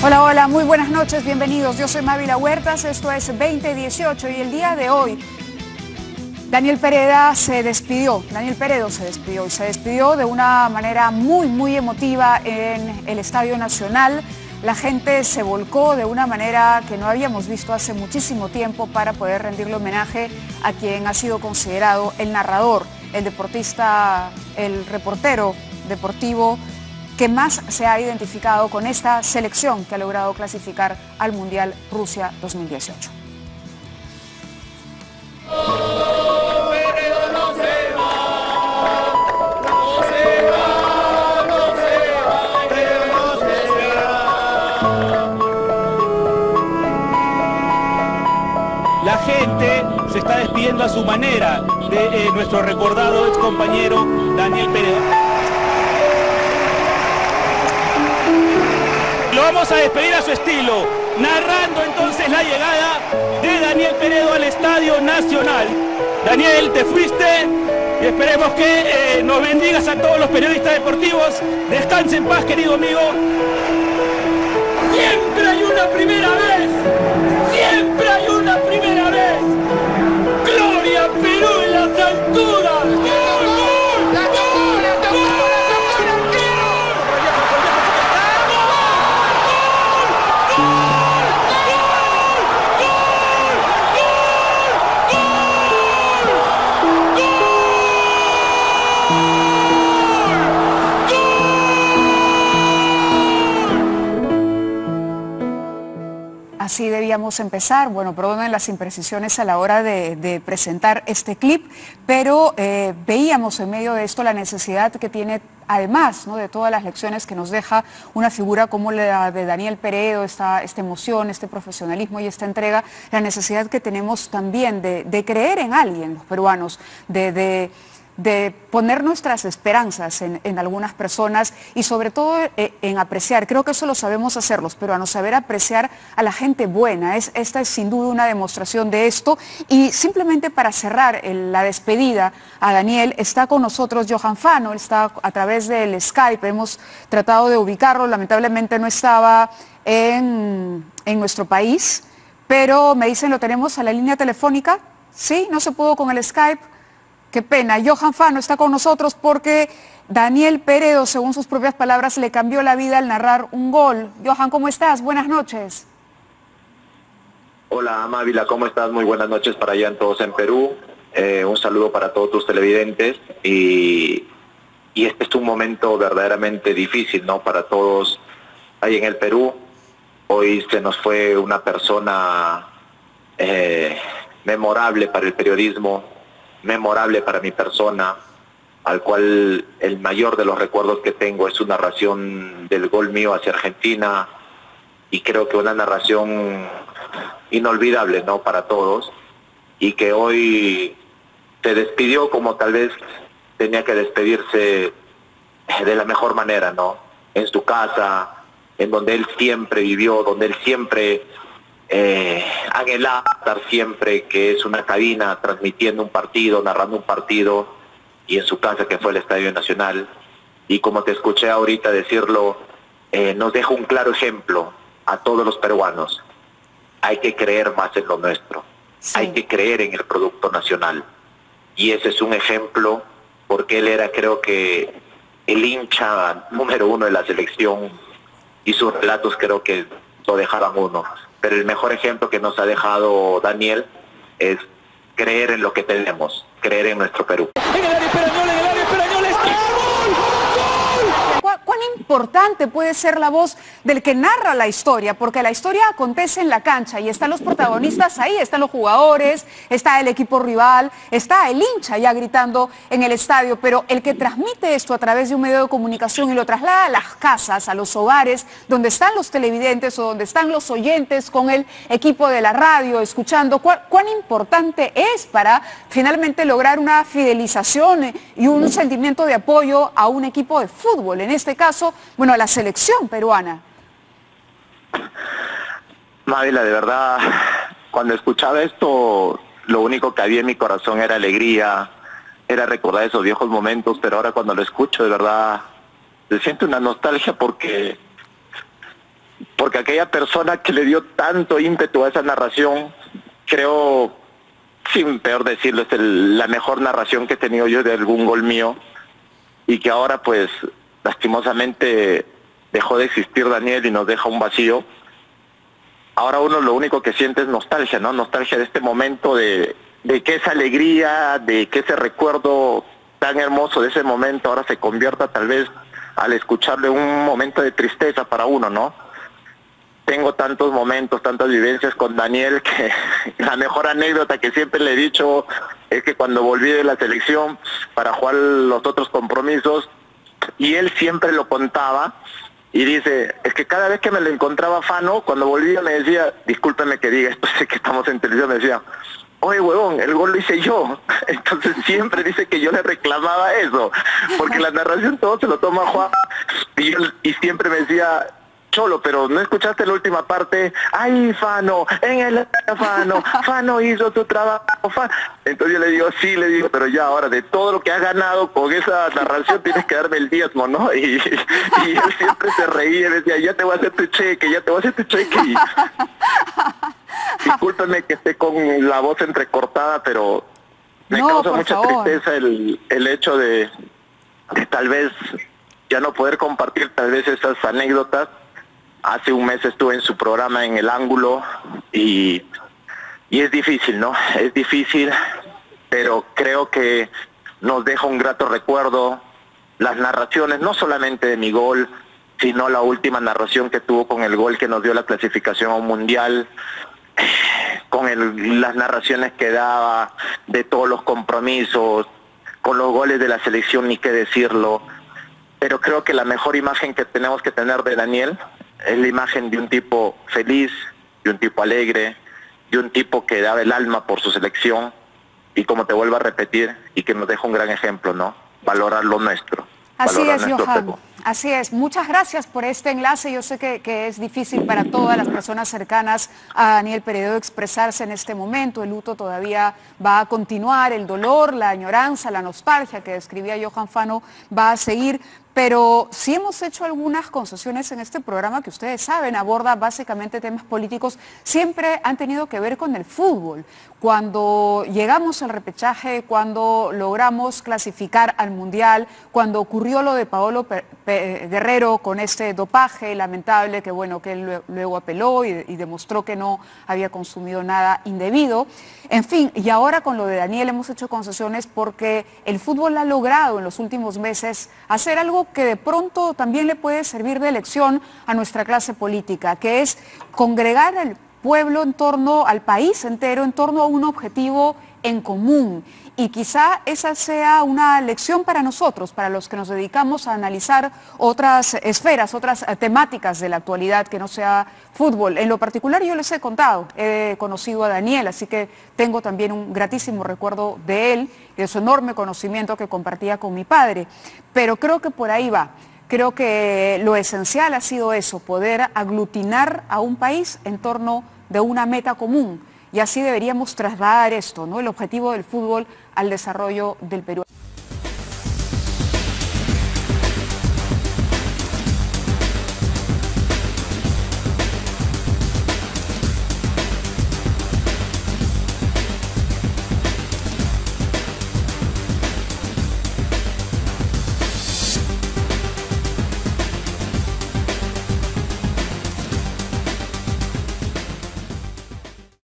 Hola, hola, muy buenas noches, bienvenidos. Yo soy Mávila Huertas, esto es 2018 y el día de hoy Daniel Pereda se despidió, Daniel Peredo se despidió y se despidió de una manera muy, muy emotiva en el Estadio Nacional. La gente se volcó de una manera que no habíamos visto hace muchísimo tiempo para poder rendirle homenaje a quien ha sido considerado el narrador, el deportista, el reportero deportivo que más se ha identificado con esta selección que ha logrado clasificar al Mundial Rusia 2018. La gente se está despidiendo a su manera de eh, nuestro recordado ex compañero Daniel Pérez. Vamos a despedir a su estilo, narrando entonces la llegada de Daniel Peredo al Estadio Nacional. Daniel, te fuiste y esperemos que eh, nos bendigas a todos los periodistas deportivos. Descanse en paz, querido amigo. Siempre hay una primera vez. Siempre hay una primera vez. Gloria Perú en las alturas. Debíamos empezar. Bueno, perdonen las imprecisiones a la hora de, presentar este clip, pero eh, veíamos en medio de esto la necesidad que tiene además de todas las lecciones que nos deja una figura como la de Daniel Peredo, esta, esta emoción, este profesionalismo y esta entrega, la necesidad que tenemos también de, creer en alguien, los peruanos, de poner nuestras esperanzas en, algunas personas y sobre todo eh, en apreciar, creo que eso lo sabemos hacer los peruanos, saber apreciar a la gente buena. Es, esta es sin duda una demostración de esto. Y simplemente para cerrar la despedida a Daniel, está con nosotros Johan Fano, está a través del Skype, hemos tratado de ubicarlo, lamentablemente no estaba en, en nuestro país, pero me dicen lo tenemos a la línea telefónica, ¿sí? No se pudo con el Skype. Qué pena. Johan Fano está con nosotros porque Daniel Peredo, según sus propias palabras, le cambió la vida al narrar un gol. Johan, ¿cómo estás? Buenas noches. Hola, Amávila, ¿cómo estás? Muy buenas noches para allá en todos en Perú. Eh, un saludo para todos tus televidentes y, este es un momento verdaderamente difícil, ¿no? Para todos ahí en el Perú. Hoy se nos fue una persona eh, memorable para el periodismo, memorable para mi persona, al cual el mayor de los recuerdos que tengo es su narración del gol mío hacia Argentina y creo que una narración inolvidable ¿no? para todos y que hoy se despidió como tal vez tenía que despedirse de la mejor manera, ¿no? En su casa, en donde él siempre vivió, donde él siempre eh, anhelaba estar siempre que es una cabina transmitiendo un partido, narrando un partido, y en su casa que fue el Estadio Nacional. Y como te escuché ahorita decirlo, eh, nos deja un claro ejemplo a todos los peruanos. Hay que creer más en lo nuestro, hay que creer en el producto nacional. Y ese es un ejemplo porque él era creo que el hincha número uno de la selección y sus relatos creo que lo dejaban uno pero el mejor ejemplo que nos ha dejado Daniel es creer en lo que tenemos, creer en nuestro Perú. ¿Cuán importante puede ser la voz del que narra la historia? Porque la historia acontece en la cancha y están los protagonistas ahí, están los jugadores, está el equipo rival, está el hincha ya gritando en el estadio, pero el que transmite esto a través de un medio de comunicación y lo traslada a las casas, a los hogares, donde están los televidentes o donde están los oyentes con el equipo de la radio, escuchando, cuán importante es para finalmente lograr una fidelización y un sentimiento de apoyo a un equipo de fútbol en este caso, bueno, la selección peruana. Mávila, de verdad, cuando escuchaba esto, lo único que había en mi corazón era alegría, era recordar esos viejos momentos, pero ahora cuando lo escucho, de verdad, se siente una nostalgia porque porque aquella persona que le dio tanto ímpetu a esa narración, creo, sin peor decirlo, es la mejor narración que he tenido yo de algún gol mío y que ahora pues lastimosamente dejó de existir Daniel y nos deja un vacío. Ahora uno lo único que siente es nostalgia, ¿no? Nostalgia de este momento, de, de que esa alegría, de que ese recuerdo tan hermoso de ese momento ahora se convierta tal vez al escucharle un momento de tristeza para uno, ¿no? Tengo tantos momentos, tantas vivencias con Daniel que la mejor anécdota que siempre le he dicho es que cuando volví de la selección para jugar los otros compromisos, y él siempre lo contaba, y dice, es que cada vez que me lo encontraba Fano, cuando volvía me decía, discúlpeme que diga esto, sé que estamos en televisión, me decía, oye huevón, el gol lo hice yo. Entonces siempre dice que yo le reclamaba eso, porque la narración todo se lo toma Juan y, y siempre me decía, Cholo, pero no escuchaste la última parte. Ay, Fano, en el Fano, Fano hizo tu trabajo. Entonces yo le digo, sí, le digo, pero ya ahora de todo lo que has ganado con esa narración tienes que darme el diezmo, ¿no? Y, y él siempre se reía y decía, ya te voy a hacer tu cheque, ya te voy a hacer tu cheque. Y, discúlpeme que esté con la voz entrecortada, pero me causa mucha tristeza el, el hecho de, de tal vez ya no poder compartir tal vez esas anécdotas Hace un mes estuve en su programa en El Ángulo y, y es difícil, ¿no? Es difícil, pero creo que nos deja un grato recuerdo las narraciones, no solamente de mi gol, sino la última narración que tuvo con el gol que nos dio la clasificación a un mundial, con el, las narraciones que daba de todos los compromisos, con los goles de la selección, ni qué decirlo. Pero creo que la mejor imagen que tenemos que tener de Daniel es la imagen de un tipo feliz, de un tipo alegre, de un tipo que daba el alma por su selección y como te vuelvo a repetir y que nos deja un gran ejemplo, ¿no? Valorar lo nuestro. Así es, Johan. Así es. Muchas gracias por este enlace. Yo sé que, que, es difícil para todas las personas cercanas a Daniel Peredo expresarse en este momento. El luto todavía va a continuar, el dolor, la añoranza, la nostalgia que describía Johan Fano va a seguir pero sí hemos hecho algunas concesiones en este programa que ustedes saben, aborda básicamente temas políticos, siempre han tenido que ver con el fútbol. Cuando llegamos al repechaje, cuando logramos clasificar al Mundial, cuando ocurrió lo de Paolo Guerrero con este dopaje lamentable que bueno, que él luego apeló y, y demostró que no había consumido nada indebido. En fin, y ahora con lo de Daniel hemos hecho concesiones porque el fútbol ha logrado en los últimos meses hacer algo que de pronto también le puede servir de lección a nuestra clase política, que es congregar al pueblo en torno al país entero, en torno a un objetivo en común. Y quizá esa sea una lección para nosotros, para los que nos dedicamos a analizar otras esferas, otras temáticas de la actualidad que no sea fútbol. En lo particular yo les he contado, he conocido a Daniel, así que tengo también un gratísimo recuerdo de él y de su enorme conocimiento que compartía con mi padre. Pero creo que por ahí va. Creo que lo esencial ha sido eso, poder aglutinar a un país en torno de una meta común y así deberíamos trasladar esto, ¿no? el objetivo del fútbol al desarrollo del Perú.